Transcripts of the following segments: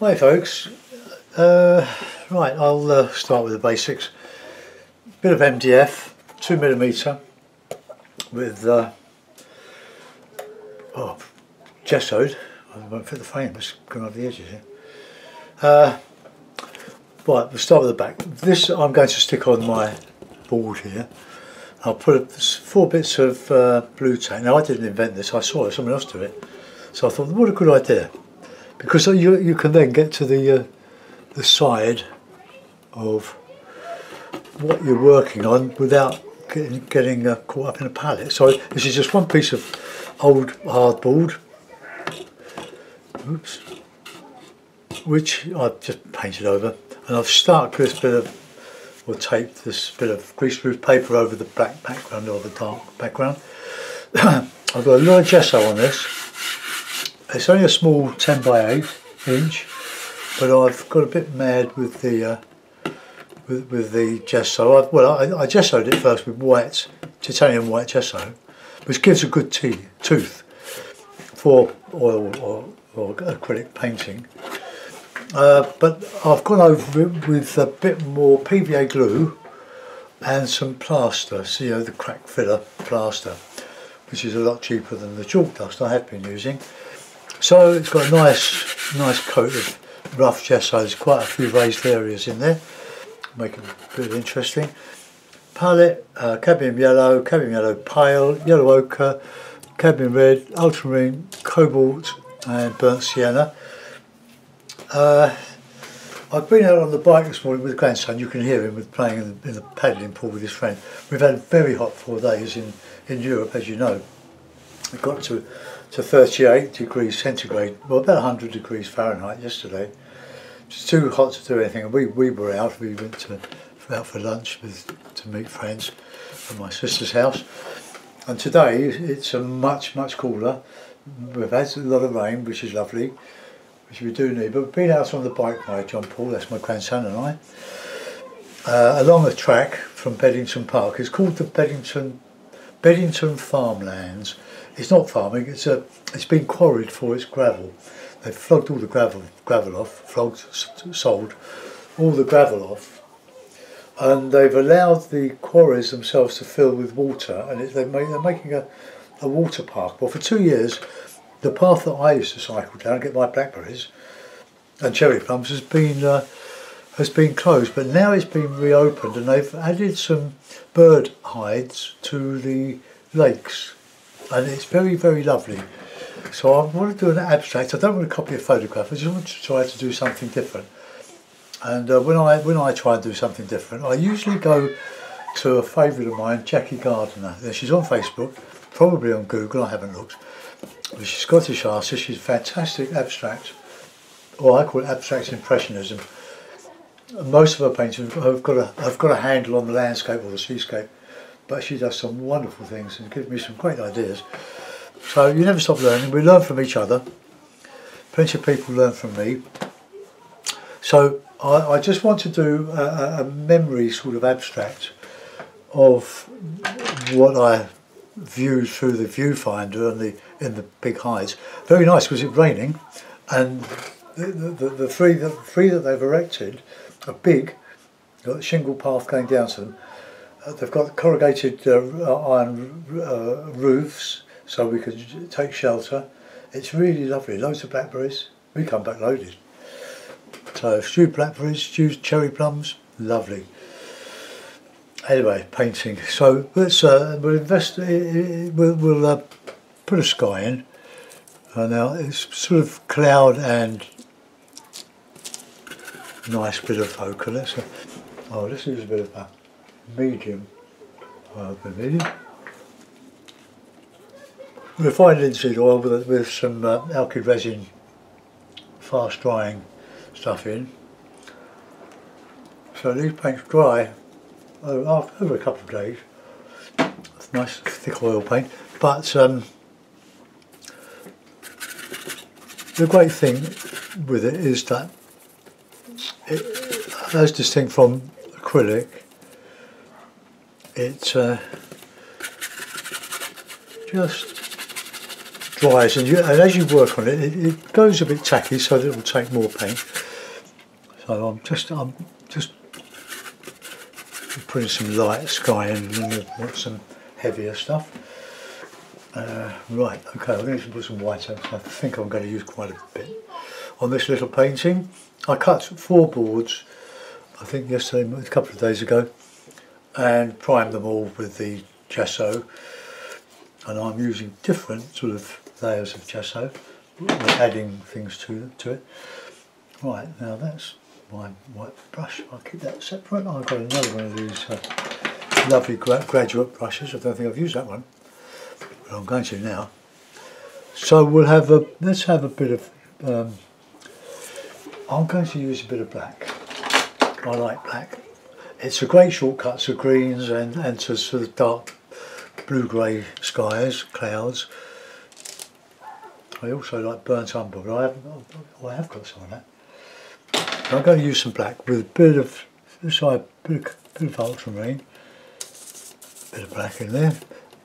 Hi folks, uh, right I'll uh, start with the basics. Bit of MDF, 2mm with uh, oh, gessoed, I won't fit the frame, it's going over the edges here. Uh, right, we'll start with the back. This I'm going to stick on my board here. I'll put four bits of uh, Blu-Tack. Now I didn't invent this, I saw someone else do it. So I thought, what a good idea because you, you can then get to the, uh, the side of what you're working on without getting, getting uh, caught up in a palette. So this is just one piece of old hardboard, oops, which I've just painted over and I've stuck this bit of or taped this bit of greaseproof paper over the black background or the dark background. I've got a lot of gesso on this it's only a small 10 by 8 inch, but I've got a bit mad with the uh, with, with the gesso. I, well, I, I gessoed it first with white, titanium white gesso, which gives a good tea, tooth for oil or, or acrylic painting. Uh, but I've gone over it with a bit more PVA glue and some plaster, so you know the crack filler plaster, which is a lot cheaper than the chalk dust I have been using. So it's got a nice, nice coat of rough gesso. There's quite a few raised areas in there, make it a bit interesting. Palette, uh, cadmium yellow, cadmium yellow pale, yellow ochre, cadmium red, ultramarine, cobalt and burnt sienna. Uh, I've been out on the bike this morning with grandson. You can hear him with playing in the, in the paddling pool with his friend. We've had very hot four days in, in Europe, as you know. We got to to 38 degrees centigrade, well about 100 degrees Fahrenheit yesterday. It's too hot to do anything. We, we were out, we went to, out for lunch with, to meet friends at my sister's house. And today it's a much, much cooler. We've had a lot of rain, which is lovely, which we do need. But we've been out on the bike ride, John Paul, that's my grandson and I, uh, along a track from Beddington Park. It's called the Beddington, Beddington Farmlands it's not farming. It's a. It's been quarried for its gravel. They've flogged all the gravel gravel off, flogged, sold all the gravel off, and they've allowed the quarries themselves to fill with water, and it, they they're making a, a water park. Well, for two years, the path that I used to cycle down and get my blackberries and cherry plums has been uh, has been closed, but now it's been reopened, and they've added some bird hides to the lakes and it's very, very lovely. So I want to do an abstract. I don't want to copy a photograph. I just want to try to do something different. And uh, when I when I try and do something different, I usually go to a favourite of mine, Jackie Gardner. She's on Facebook, probably on Google. I haven't looked. But she's Scottish artist. She's fantastic abstract, or I call it abstract impressionism. Most of her paintings have got a have got a handle on the landscape or the seascape but she does some wonderful things and gives me some great ideas. So you never stop learning. We learn from each other. Plenty of people learn from me. So I, I just want to do a, a, memory sort of abstract of what I viewed through the viewfinder and the in the big hides. Very nice because it's raining, and the, the, the three the three that they've erected are big. Got a shingle path going down to them they've got corrugated uh, iron uh, roofs so we can take shelter. It's really lovely, loads of blackberries. We come back loaded. So stewed blackberries, stewed cherry plums, lovely. Anyway, painting. So let's uh, we'll invest. We'll, we'll uh, put a sky in. Uh, now it's sort of cloud and nice bit of ochre. Let's. Oh, this is a bit of a medium open medium. Refined linseed oil with, with some uh, alkyd resin fast drying stuff in. So these paints dry over, over a couple of days. Nice thick oil paint. But um, the great thing with it is that it, as distinct from acrylic, it uh, just dries and, you, and as you work on it, it, it goes a bit tacky so it will take more paint. So I'm just I'm just putting some light sky in and some heavier stuff. Uh, right, okay, I'm going to put some white out. I think I'm going to use quite a bit on this little painting. I cut four boards, I think yesterday, a couple of days ago, and prime them all with the gesso. And I'm using different sort of layers of gesso, adding things to, to it. Right, now that's my white brush. I'll keep that separate. I've got another one of these uh, lovely gra graduate brushes. I don't think I've used that one, but I'm going to now. So we'll have a, let's have a bit of, um, I'm going to use a bit of black. I like black. It's a great shortcut to greens and, and to sort of dark blue-grey skies, clouds. I also like burnt umber, but I, haven't, I have got some of that. I'm going to use some black with a bit of, sorry, bit of, bit of ultramarine, bit of black in there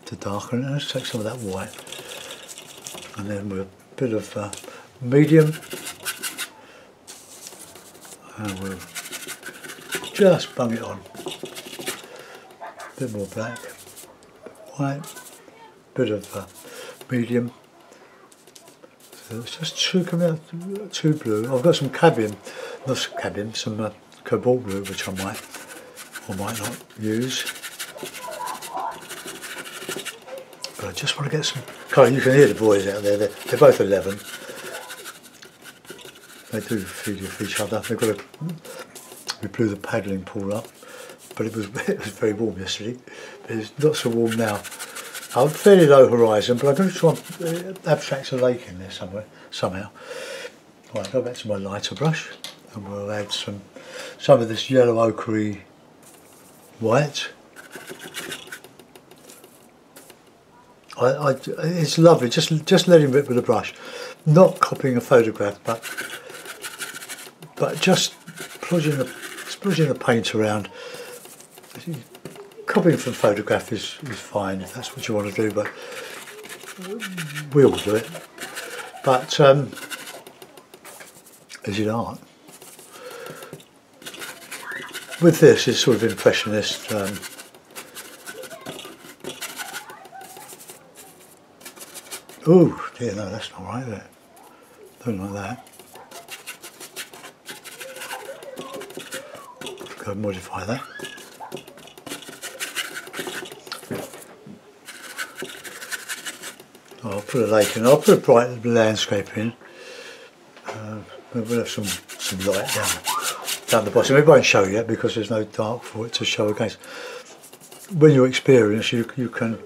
to darken it. Let's take some of that white, and then with a bit of uh, medium, and we'll just bung it on. A bit more black, white, bit of uh, medium. So it's just too coming out, two blue. I've got some cadmium, not cadmium, some uh, cobalt blue, which I might or might not use. But I just want to get some colour. You can hear the boys out there. They're, they're both 11. They do feed off each other. They've got a we blew the paddling pool up, but it was it was very warm yesterday. It's not so warm now. I'm fairly low horizon, but I'm going to try and uh, abstract a lake in there somewhere somehow. Right, go back to my lighter brush, and we'll add some some of this yellow ochre white. I, I, it's lovely, just just letting rip with a brush, not copying a photograph, but but just plunging the splodging the paint around. Copying from photograph is, is fine if that's what you want to do, but we all do it. But um, as you art, with this, it's sort of impressionist. Um, oh dear, no, that's not right there. Don't like that. Go modify that. I'll put a lake in. I'll put a bright landscape in. Uh, we'll have some some light down down the bottom. It won't show yet because there's no dark for it to show against. When you experience, you you can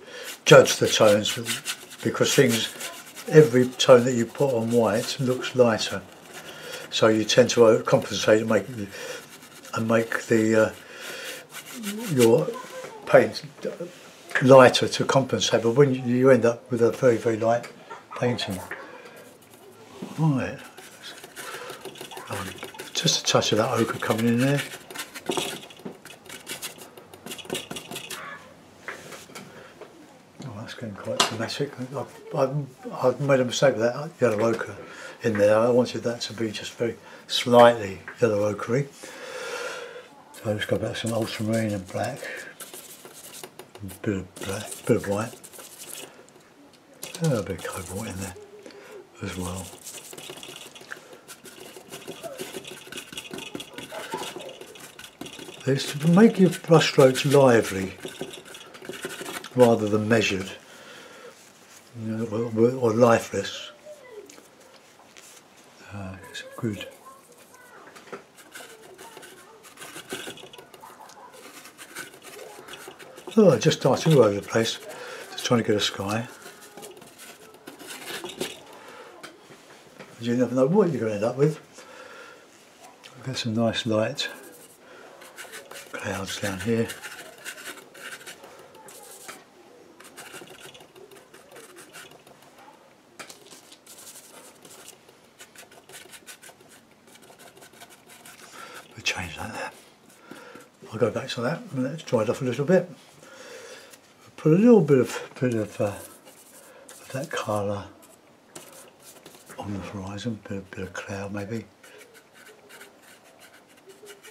judge the tones because things, every tone that you put on white looks lighter. So you tend to compensate and make and make the uh, your paint lighter to compensate, but when you end up with a very, very light painting. Right, um, just a touch of that ochre coming in there. Oh, that's getting quite dramatic. I've, I've, I've made a mistake with that yellow ochre in there. I wanted that to be just very slightly yellow ochre. So I've just got back some ultramarine and black bit of black, bit of white, a bit of cobalt in there as well. It's to make your brushstrokes lively rather than measured or, lifeless. Uh, it's good. Oh, just darting all over the place, just trying to get a sky. You never know what you're going to end up with. We've got some nice light clouds down here. we change that. I'll go back to that and let it dry it off a little bit put a little bit of bit of, uh, that colour on the horizon, bit, bit of cloud maybe,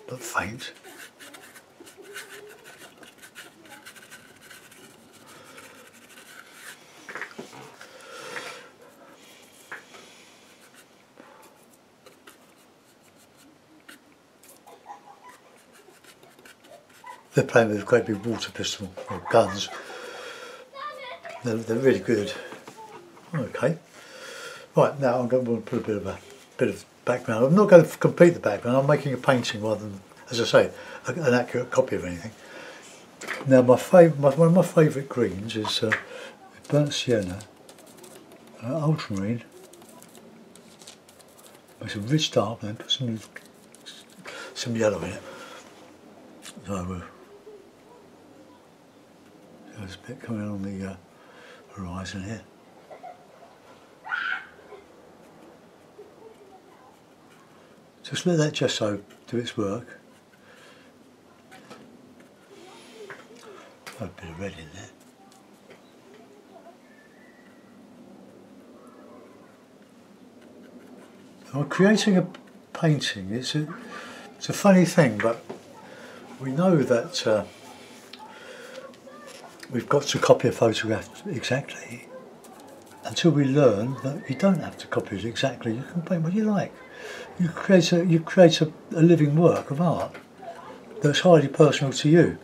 but faint. They're playing with a great big water pistol or guns. They're, they're really good. Okay. Right, now I'm going to put a bit of a bit of background. I'm not going to complete the background. I'm making a painting rather than, as I say, a- an accurate copy of anything. Now, my, fav- my one of my favourite greens is uh, burnt sienna, uh, ultramarine. Makes a rich dark, then put some some yellow in it. So uh, there's a bit coming on the uh, horizon here. Just let that gesso do its work. A bit of red in there. Well, creating a painting, it's a, it's a funny thing, but we know that uh, we've got to copy a photograph exactly until we learn that you don't have to copy it exactly. You can paint what you like. You create a, you create a, a living work of art that's highly personal to you.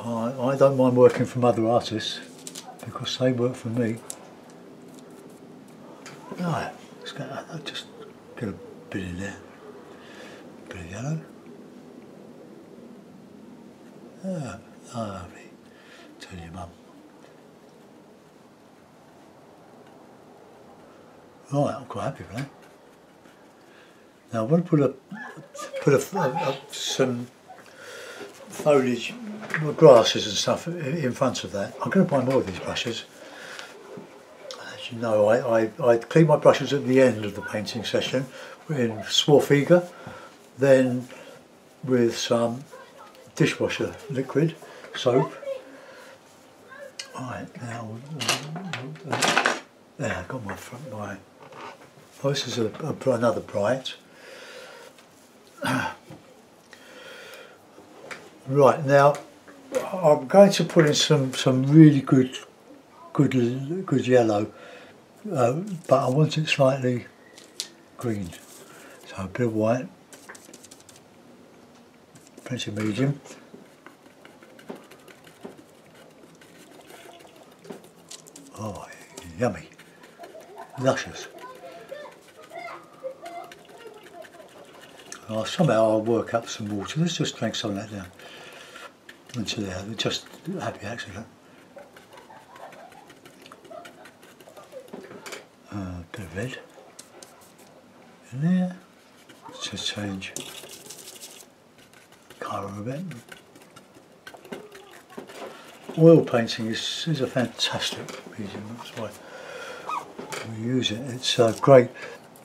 I, I don't mind working from other artists because they work for me. Right, let's I'll just get a bit in there. bit of yellow. Your mum. Right, I'm quite happy. Now I want to put a put a, a- some foliage, grasses and stuff in front of that. I'm going to buy more of these brushes. As you know, I, I, I clean my brushes at the end of the painting session in Swarfega, then with some dishwasher liquid, soap. Right, now, there, I've got my front, my, oh, this is a, a, another bright. Right, now, I'm going to put in some, some really good, good, good yellow, uh, but I want it slightly green. So a bit of white, plenty of medium. Oh, yummy, luscious. Oh, somehow I'll work up some water. Let's just drink some of that down into there. Just happy accident. Uh, bit of red in there. Let's just change colour a bit. Oil painting is, is a fantastic that's why we use it. It's uh, great.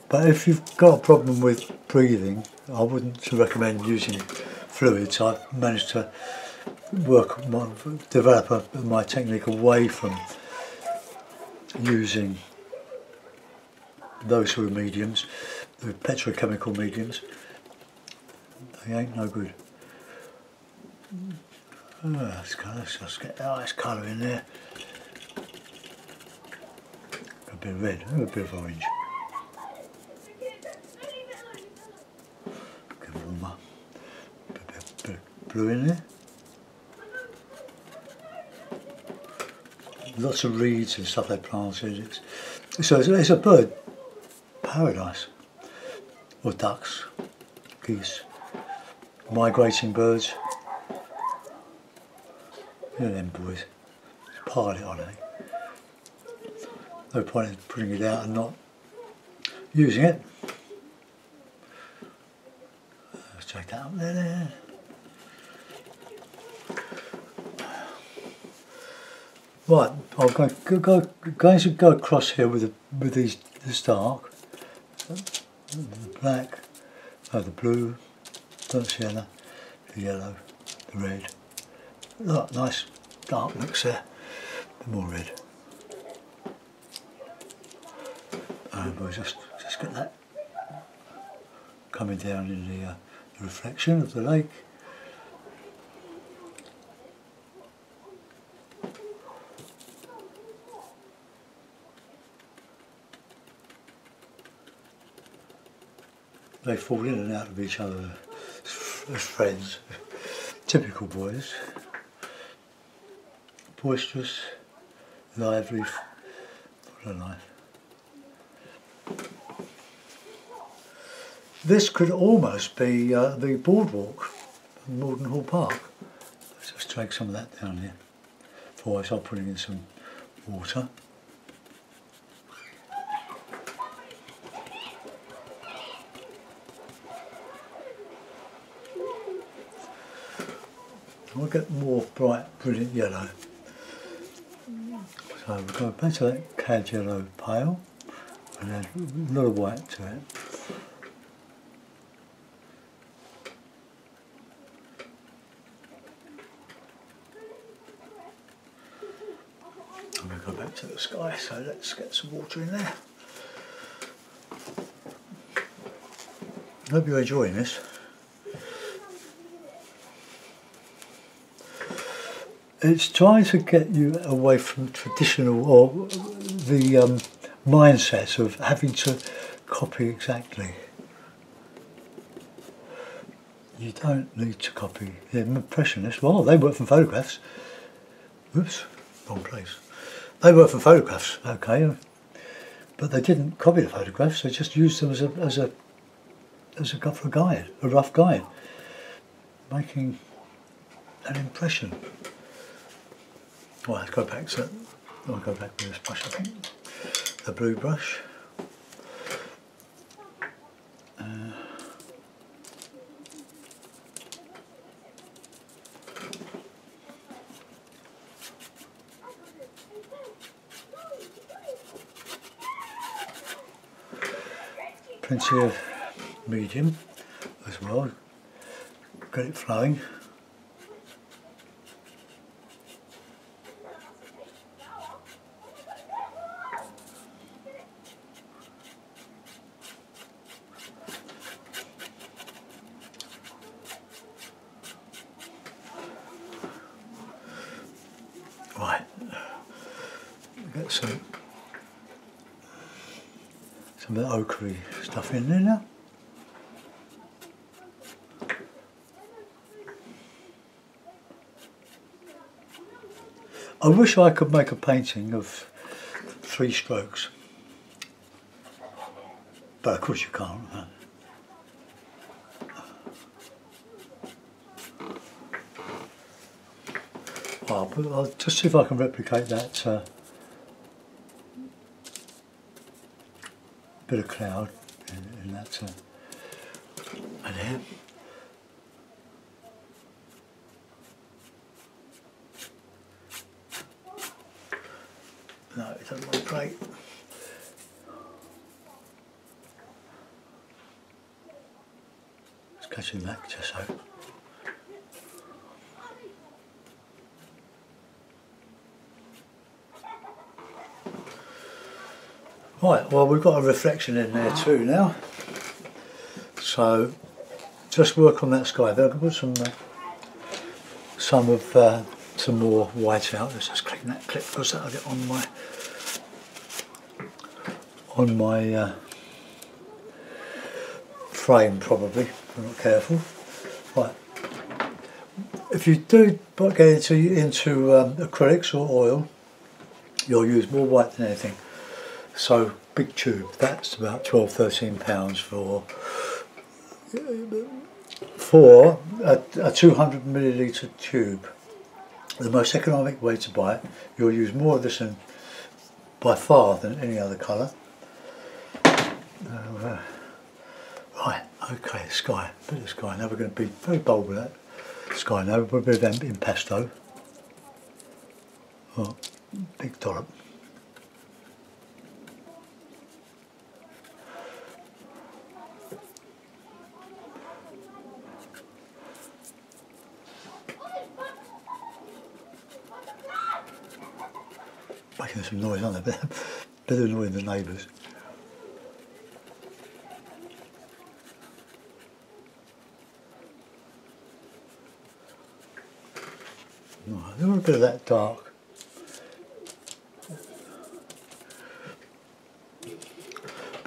But if you've got a problem with breathing, I wouldn't recommend using fluids. I've managed to work, my, develop a, my technique away from using those who are mediums, the petrochemical mediums. They ain't no good. Oh, let's, let's get a nice colour in there. Bit of red, a bit of orange. Get warmer. Bit, bit, bit of blue in there. Lots of reeds and stuff they planted. It's, so it's, it's a bird paradise. Or ducks, geese, migrating birds. You know them boys. It on, eh? No point in putting it out and not using it. Let's check that up there. Right, I'm going, go, go, going to go across here with the, with these this dark, the black, oh, the blue, burnt sienna, the yellow, the red. Look, nice dark looks there. bit more red. We'll just, just get that coming down in the, uh, the reflection of the lake. They fall in and out of each other as friends. Typical boys. Boisterous, lively, full of life. This could almost be uh, the boardwalk Morden Hall Park. Let's just take some of that down here. Before I start putting in some water. I'll get more bright, brilliant yellow. So we've got a back of that cad yellow pale and add a little white to it. I'm going to go back to the sky, so let's get some water in there. Hope you're enjoying this. It's trying to get you away from traditional or the um, mindset of having to copy exactly. You don't need to copy the impressionists. Well, they work from photographs. Oops, wrong place. They work for photographs, okay, but they didn't copy the photographs. They just used them as a as a as a rough guide, a rough guide, making an impression. Well, let's go back to. I'll go back with this brush. I think the blue brush. Plenty of medium as well. Get it flowing. Right, get some some of the ochre stuff in there now. I wish I could make a painting of three strokes, but of course you can't. huh? But I'll just see if I can replicate that uh, bit of cloud in, in that. Uh, and here. No, it doesn't look great. That so. Right, well we've got a reflection in there too now. So just work on that sky there. I'll put some uh, some of uh, some more white out. Let's just clean that clip because that'll get on my on my uh, frame probably if not careful. Right. If you do get into into um, acrylics or oil, you'll use more white than anything. So big tube, that's about 12, 13 pounds for for a, a 200 milliliter tube. The most economic way to buy it, you'll use more of this in, by far than any other colour. Uh, right, okay, sky, bit of sky. Now we're going to be very bold with that sky. Now we're a bit of impasto. Oh, big dollop. making some noise, aren't they? Better annoying the neighbours. Right, a little bit of that dark.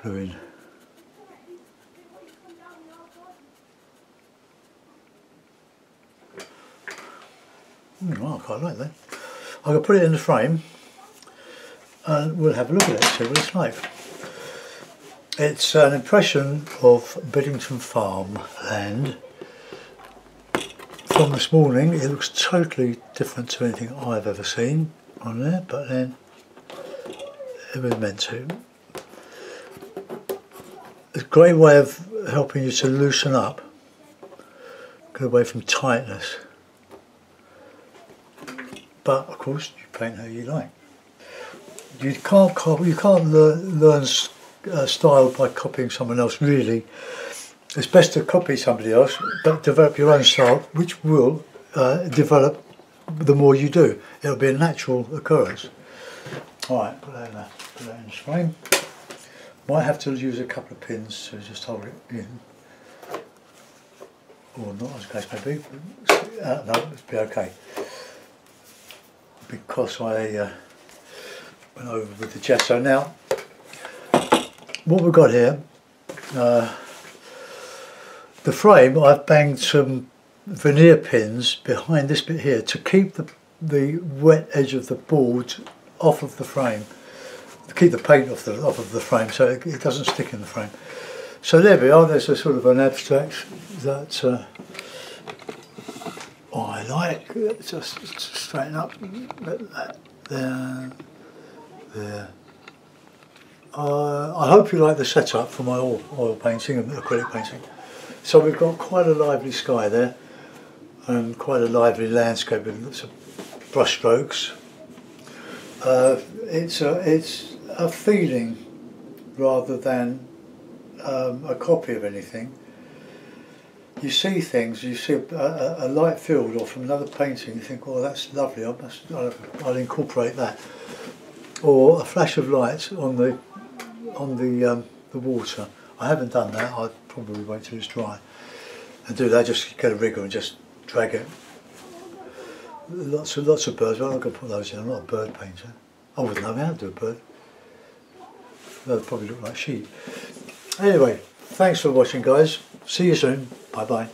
Blue in. Mm, oh, I quite like that. I can put it in the frame and we'll have a look at it, see what it's like. It's an impression of Beddington Farm land from this morning. It looks totally different to anything I've ever seen on there, but then it was meant to. It's a great way of helping you to loosen up, get away from tightness. But of course, you paint how you like. You can't you can't learn, learn uh, style by copying someone else. Really, it's best to copy somebody else, but develop your own style, which will uh, develop the more you do. It'll be a natural occurrence. All right, put that in, there, put that in the frame. Might have to use a couple of pins to just hold it in, or not, as the case may be. Uh, no, it'll be okay because I uh, went over with the gesso. Now, what we've got here, uh, the frame, I've banged some veneer pins behind this bit here to keep the, the wet edge of the board off of the frame, to keep the paint off, the, off of the frame so it, it doesn't stick in the frame. So there we are, there's a sort of an abstract that uh, I like. Just, straighten up. There, there. Uh, I hope you like the setup for my oil, oil painting and acrylic painting. So we've got quite a lively sky there and quite a lively landscape with lots of brush strokes. Uh, it's, a, it's a feeling rather than um, a copy of anything you see things, you see a, a, light field or from another painting, you think, oh, that's lovely, I must, I'll, I'll, incorporate that. Or a flash of light on the on the um, the water. I haven't done that. I'd probably wait till it's dry and do that. Just get a rigger and just drag it. Lots of lots of birds. I'm not going to put those in. I'm not a bird painter. Eh? I wouldn't know how to do a bird. They'd probably look like sheep. Anyway, thanks for watching, guys. See you soon. Bye bye.